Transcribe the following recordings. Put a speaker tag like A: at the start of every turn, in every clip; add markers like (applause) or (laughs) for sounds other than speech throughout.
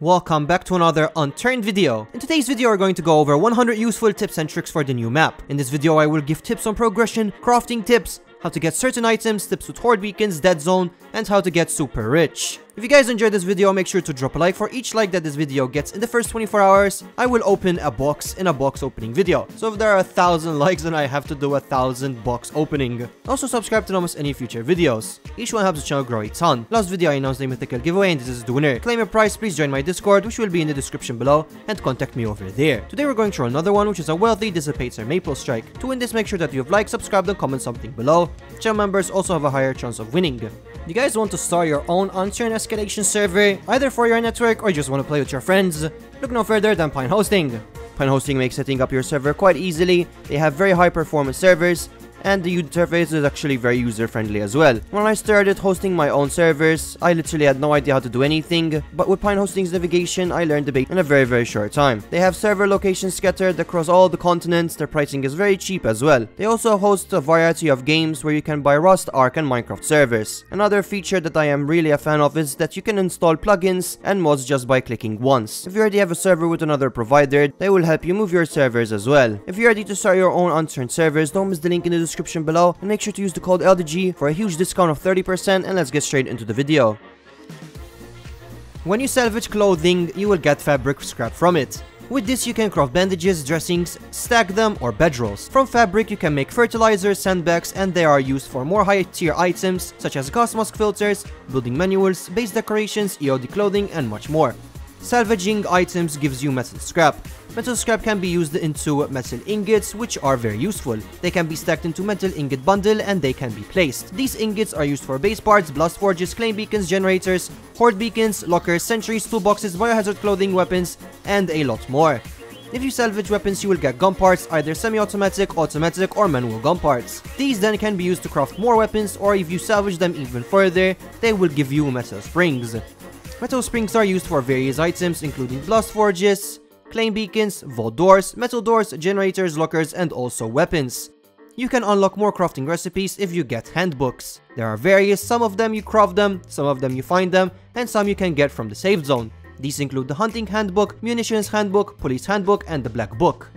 A: Welcome back to another Unturned video. In today's video we're going to go over 100 useful tips and tricks for the new map. In this video I will give tips on progression, crafting tips, how to get certain items, tips with horde beacons, dead zone, and how to get super rich. If you guys enjoyed this video, make sure to drop a like for each like that this video gets in the first 24 hours. I will open a box in a box opening video. So if there are a thousand (laughs) likes, then I have to do a thousand box opening. Also subscribe to almost any future videos. Each one helps the channel grow a ton. Last video I announced a mythical giveaway and this is the winner. Claim your prize, please join my discord which will be in the description below and contact me over there. Today we're going through another one which is a wealthy dissipates our maple strike. To win this make sure that you have liked, subscribed and comment something below. Channel members also have a higher chance of winning. You guys want to start your own Unturned escalation server, either for your network or just want to play with your friends? Look no further than Pine Hosting. Pine Hosting makes setting up your server quite easily, they have very high performance servers, and the interface is actually very user friendly as well. When I started hosting my own servers, I literally had no idea how to do anything, but with Pine Hosting's navigation, I learned the basics in a very very short time. They have server locations scattered across all the continents, their pricing is very cheap as well. They also host a variety of games where you can buy Rust, Ark and Minecraft servers. Another feature that I am really a fan of is that you can install plugins and mods just by clicking once. If you already have a server with another provider, they will help you move your servers as well. If you're ready to start your own unturned servers, don't miss the link in the description below and make sure to use the code LDG for a huge discount of 30% and let's get straight into the video. When you salvage clothing, you will get fabric scrap from it. With this you can craft bandages, dressings, stack them or bedrolls. From fabric you can make fertilizer, sandbags and they are used for more high tier items such as gas mask filters, building manuals, base decorations, EOD clothing and much more. Salvaging items gives you metal scrap. Metal scrap can be used into metal ingots, which are very useful. They can be stacked into metal ingot bundle and they can be placed. These ingots are used for base parts, blast forges, claim beacons, generators, horde beacons, lockers, sentries, toolboxes, biohazard clothing, weapons, and a lot more. If you salvage weapons, you will get gun parts, either semi-automatic, automatic, or manual gun parts. These then can be used to craft more weapons, or if you salvage them even further, they will give you metal springs. Metal springs are used for various items, including blast forges, claim beacons, vault doors, metal doors, generators, lockers, and also weapons. You can unlock more crafting recipes if you get handbooks. There are various, some of them you craft them, some of them you find them, and some you can get from the safe zone. These include the hunting handbook, munitions handbook, police handbook, and the black book.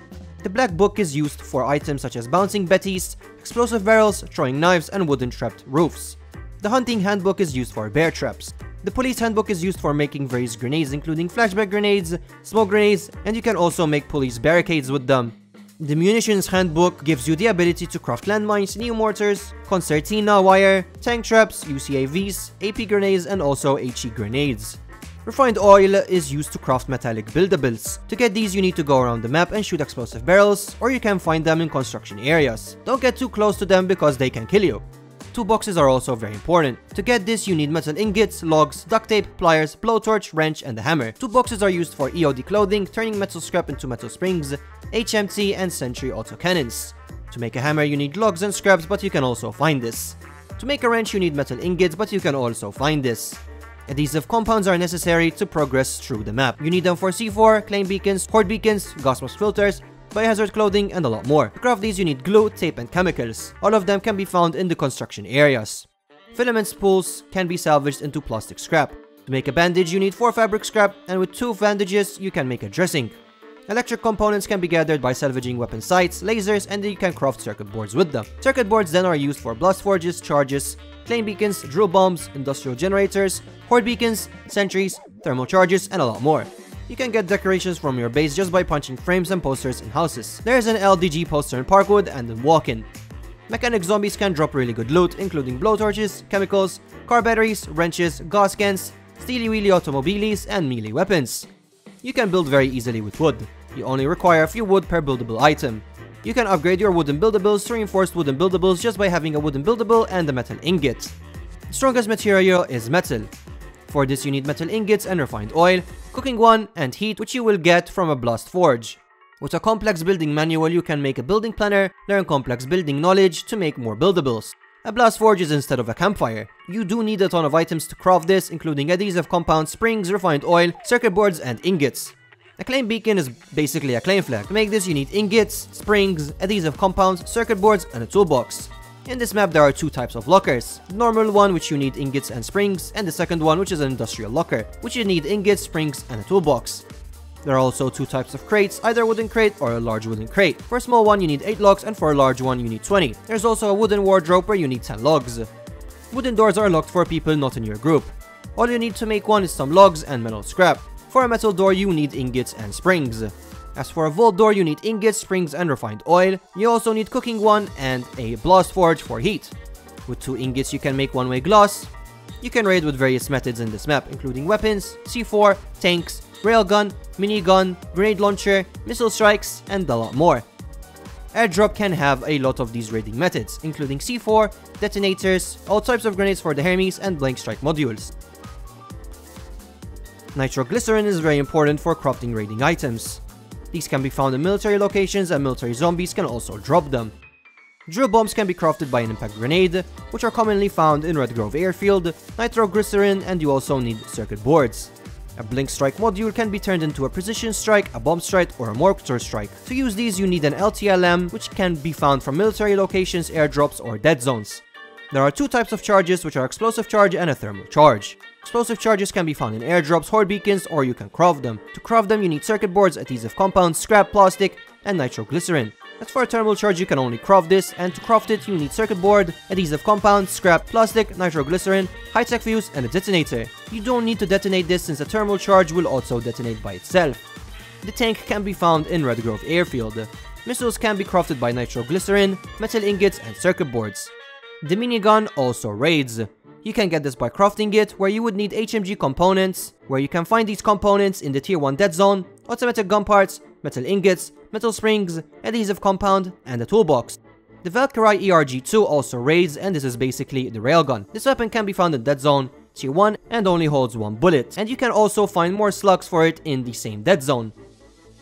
A: The black book is used for items such as bouncing betties, explosive barrels, throwing knives, and wooden trapped roofs. The hunting handbook is used for bear traps. The police handbook is used for making various grenades including flashbang grenades, smoke grenades, and you can also make police barricades with them. The munitions handbook gives you the ability to craft landmines, new mortars, concertina wire, tank traps, UCAVs, AP grenades, and also HE grenades. Refined oil is used to craft metallic buildables. To get these you need to go around the map and shoot explosive barrels, or you can find them in construction areas. Don't get too close to them because they can kill you. Toolboxes are also very important. To get this, you need metal ingots, logs, duct tape, pliers, blowtorch, wrench, and a hammer. Toolboxes are used for EOD clothing, turning metal scrap into metal springs, HMG, and sentry autocannons. To make a hammer, you need logs and scraps, but you can also find this. To make a wrench, you need metal ingots, but you can also find this. Adhesive compounds are necessary to progress through the map. You need them for C4, claim beacons, horde beacons, gas mask filters, biohazard clothing, and a lot more. To craft these you need glue, tape, and chemicals. All of them can be found in the construction areas. Filament spools can be salvaged into plastic scrap. To make a bandage you need 4 fabric scrap, and with 2 bandages you can make a dressing. Electric components can be gathered by salvaging weapon sights, lasers, and you can craft circuit boards with them. Circuit boards then are used for blast forges, charges, claim beacons, drill bombs, industrial generators, horde beacons, sentries, thermal charges, and a lot more. You can get decorations from your base just by punching frames and posters in houses. There is an LDG poster in Parkwood and in Walk-in. Mechanic zombies can drop really good loot, including blowtorches, chemicals, car batteries, wrenches, gas cans, steely wheelie automobiles, and melee weapons. You can build very easily with wood. You only require a few wood per buildable item. You can upgrade your wooden buildables to reinforced wooden buildables just by having a wooden buildable and a metal ingot. The strongest material is metal. For this you need metal ingots and refined oil, cooking one, and heat which you will get from a blast forge. With a complex building manual you can make a building planner, learn complex building knowledge to make more buildables. A blast forge is instead of a campfire. You do need a ton of items to craft this, including adhesive compounds, springs, refined oil, circuit boards, and ingots. A claim beacon is basically a claim flag. To make this you need ingots, springs, adhesive compounds, circuit boards, and a toolbox. In this map there are two types of lockers, normal one which you need ingots and springs, and the second one which is an industrial locker, which you need ingots, springs, and a toolbox. There are also two types of crates, either a wooden crate or a large wooden crate. For a small one you need 8 logs and for a large one you need 20. There's also a wooden wardrobe where you need 10 logs. Wooden doors are locked for people not in your group. All you need to make one is some logs and metal scrap. For a metal door you need ingots and springs. As for a vault door you need ingots, springs and refined oil. You also need cooking one and a blast forge for heat. With two ingots you can make one-way glass. You can raid with various methods in this map including weapons, C4, tanks, railgun, minigun, grenade launcher, missile strikes, and a lot more. Airdrop can have a lot of these raiding methods, including C4, detonators, all types of grenades for the Hermes, and blank strike modules. Nitroglycerin is very important for crafting raiding items. These can be found in military locations and military zombies can also drop them. Drill bombs can be crafted by an impact grenade, which are commonly found in Red Grove Airfield, nitroglycerin, and you also need circuit boards. A blink strike module can be turned into a precision strike, a bomb strike, or a mortar strike. To use these you need an LTLM, which can be found from military locations, airdrops, or dead zones. There are two types of charges, which are explosive charge and a thermal charge. Explosive charges can be found in airdrops, horde beacons, or you can craft them. To craft them you need circuit boards, adhesive compounds, scrap plastic, and nitroglycerin. As for a thermal charge, you can only craft this, and to craft it, you need circuit board, adhesive compound, scrap, plastic, nitroglycerin, high-tech fuse, and a detonator. You don't need to detonate this since a thermal charge will also detonate by itself. The tank can be found in Redgrove Airfield. Missiles can be crafted by nitroglycerin, metal ingots, and circuit boards. The minigun also raids. You can get this by crafting it, where you would need HMG components, where you can find these components in the tier 1 dead zone, automatic gun parts, metal ingots, metal springs, adhesive compound, and a toolbox. The Valkyrie ERG-2 also raids and this is basically the railgun. This weapon can be found in Dead Zone, Tier 1 and only holds one bullet, and you can also find more slugs for it in the same Dead Zone.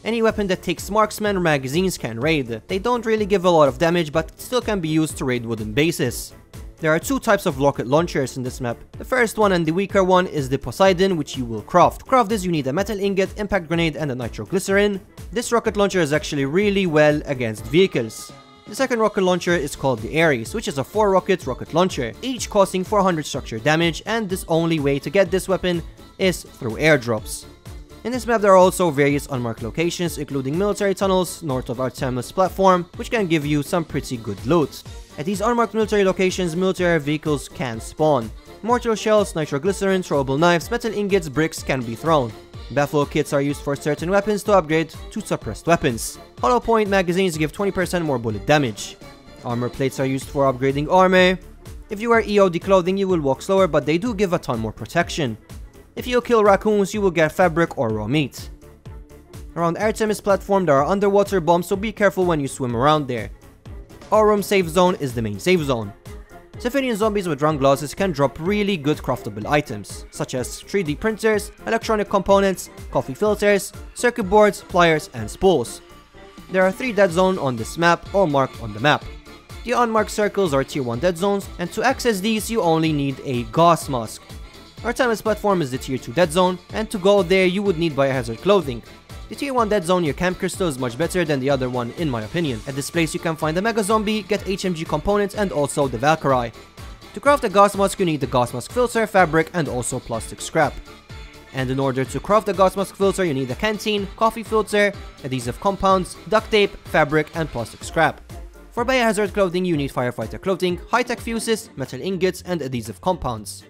A: Any weapon that takes marksman or magazines can raid. They don't really give a lot of damage but still can be used to raid wooden bases. There are two types of rocket launchers in this map. The first one and the weaker one is the Poseidon which you will craft. To craft this you need a metal ingot, impact grenade and a nitroglycerin. This rocket launcher is actually really well against vehicles. The second rocket launcher is called the Ares, which is a 4 rocket rocket launcher, each causing 400 structure damage and this only way to get this weapon is through airdrops. In this map there are also various unmarked locations including military tunnels north of Artemis platform which can give you some pretty good loot. At these unmarked military locations, military vehicles can spawn. Mortar shells, nitroglycerin, throwable knives, metal ingots, bricks can be thrown. Baffle kits are used for certain weapons to upgrade to suppressed weapons. Hollow point magazines give 20% more bullet damage. Armor plates are used for upgrading armor. If you wear EOD clothing you will walk slower but they do give a ton more protection. If you kill raccoons you will get fabric or raw meat. Around Artemis platform there are underwater bombs so be careful when you swim around there. Aurum safe zone is the main safe zone. Civilian zombies with round glasses can drop really good craftable items, such as 3D printers, electronic components, coffee filters, circuit boards, pliers, and spools. There are 3 dead zones on this map, all marked on the map. The unmarked circles are tier 1 dead zones, and to access these you only need a gas mask. Artemis platform is the tier 2 dead zone, and to go there you would need biohazard clothing, the tier 1 dead zone near Camp Crystal is much better than the other one in my opinion. At this place you can find the Mega Zombie, get HMG components and also the Valkyrie. To craft the gas mask you need the gas mask filter, fabric and also plastic scrap. And in order to craft the gas mask filter you need a canteen, coffee filter, adhesive compounds, duct tape, fabric and plastic scrap. For biohazard clothing you need firefighter clothing, high-tech fuses, metal ingots and adhesive compounds.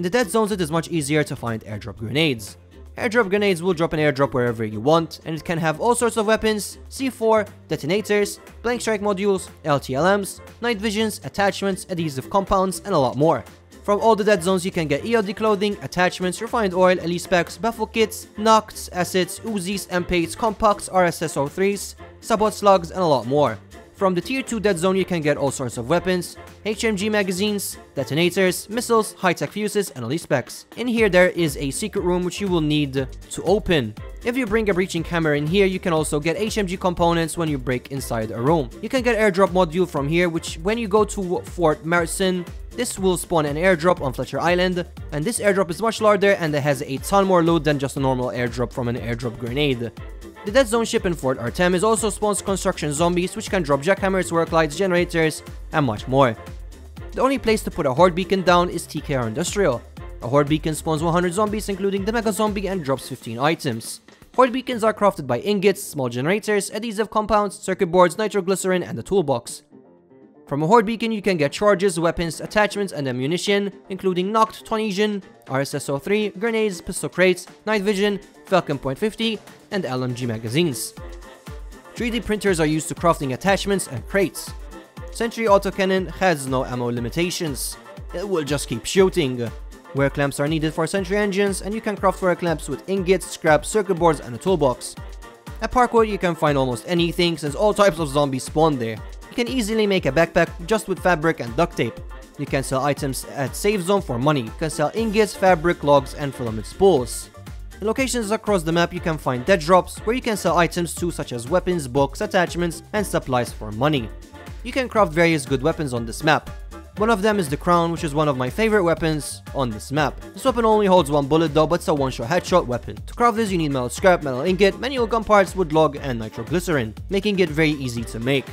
A: In the dead zones it is much easier to find airdrop grenades. Airdrop grenades will drop an airdrop wherever you want, and it can have all sorts of weapons, C4, detonators, blank strike modules, LTLMs, night visions, attachments, adhesive compounds, and a lot more. From all the dead zones you can get EOD clothing, attachments, refined oil, LE specs, baffle kits, Nocts, assets, Uzis, M8s, compacts, RSS-03s, sabot slugs, and a lot more. From the tier 2 dead zone you can get all sorts of weapons, HMG magazines, detonators, missiles, high-tech fuses, and elite specs. In here there is a secret room which you will need to open. If you bring a breaching hammer in here, you can also get HMG components when you break inside a room. You can get airdrop module from here, which when you go to Fort Marson, this will spawn an airdrop on Fletcher Island, and this airdrop is much larger and it has a ton more loot than just a normal airdrop from an airdrop grenade. The Dead Zone ship in Fort Artem is also spawns construction zombies which can drop jackhammers, work lights, generators, and much more. The only place to put a horde beacon down is TKR Industrial. A horde beacon spawns 100 zombies including the mega zombie and drops 15 items. Horde beacons are crafted by ingots, small generators, adhesive compounds, circuit boards, nitroglycerin, and a toolbox. From a horde beacon you can get charges, weapons, attachments, and ammunition, including Noct, Tunisian, RSSO-3, grenades, pistol crates, night vision, Falcon .50, and LMG magazines. 3D printers are used to crafting attachments and crates. Sentry autocannon has no ammo limitations. It will just keep shooting. Wear clamps are needed for sentry engines, and you can craft wear clamps with ingots, scrap, circuit boards, and a toolbox. At Parkwood, you can find almost anything since all types of zombies spawn there. You can easily make a backpack just with fabric and duct tape. You can sell items at Safe Zone for money. You can sell ingots, fabric, logs, and filament spools. In locations across the map, you can find dead drops where you can sell items too such as weapons, books, attachments, and supplies for money. You can craft various good weapons on this map. One of them is the crown, which is one of my favorite weapons on this map. This weapon only holds one bullet though, but it's a one-shot headshot weapon. To craft this, you need metal scrap, metal ingot, manual gun parts, wood log, and nitroglycerin, making it very easy to make.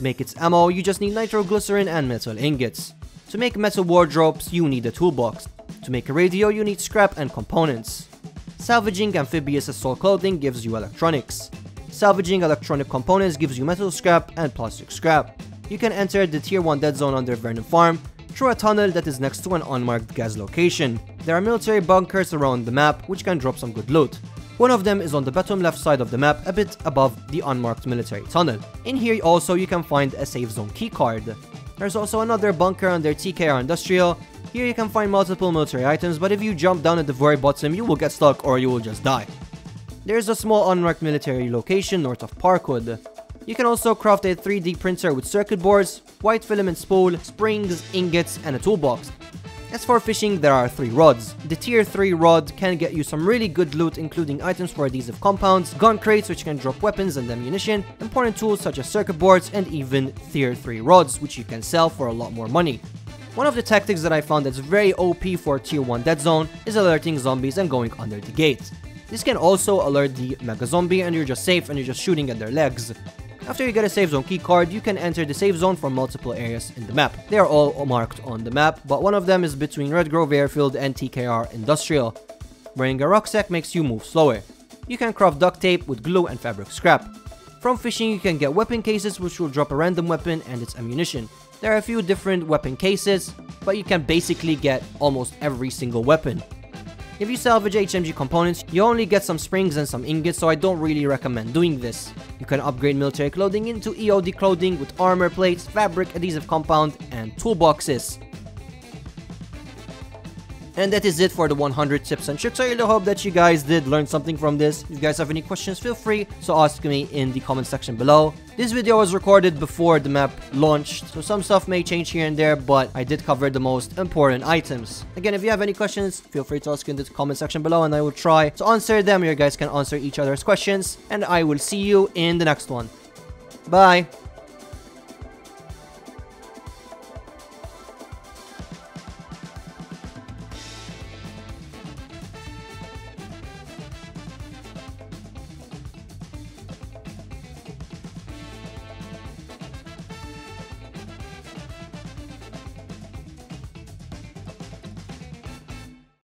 A: To make its ammo, you just need nitroglycerin and metal ingots. To make metal wardrobes, you need a toolbox. To make a radio, you need scrap and components. Salvaging amphibious assault clothing gives you electronics. Salvaging electronic components gives you metal scrap and plastic scrap you can enter the tier 1 dead zone under Vernon Farm through a tunnel that is next to an unmarked gas location. There are military bunkers around the map which can drop some good loot. One of them is on the bottom left side of the map a bit above the unmarked military tunnel. In here also you can find a safe zone keycard. There's also another bunker under TKR Industrial. Here you can find multiple military items but if you jump down at the very bottom you will get stuck or you will just die. There's a small unmarked military location north of Parkwood. You can also craft a 3D printer with circuit boards, white filament spool, springs, ingots, and a toolbox. As for fishing, there are 3 rods. The tier 3 rod can get you some really good loot including items for adhesive compounds, gun crates which can drop weapons and ammunition, important tools such as circuit boards, and even tier 3 rods which you can sell for a lot more money. One of the tactics that I found that's very OP for tier 1 dead zone is alerting zombies and going under the gate. This can also alert the mega zombie and you're just safe and you're just shooting at their legs. After you get a safe zone keycard, you can enter the safe zone from multiple areas in the map. They are all marked on the map, but one of them is between Red Grove Airfield and TKR Industrial. Wearing a rucksack makes you move slower. You can craft duct tape with glue and fabric scrap. From fishing, you can get weapon cases which will drop a random weapon and its ammunition. There are a few different weapon cases, but you can basically get almost every single weapon. If you salvage HMG components, you only get some springs and some ingots, so I don't really recommend doing this. You can upgrade military clothing into EOD clothing with armor plates, fabric, adhesive compound, and toolboxes. And that is it for the 100 tips and tricks. I really hope that you guys did learn something from this. If you guys have any questions, feel free to ask me in the comment section below. This video was recorded before the map launched, so some stuff may change here and there, but I did cover the most important items. Again, if you have any questions, feel free to ask in the comment section below and I will try to answer them. You guys can answer each other's questions, and I will see you in the next one. Bye!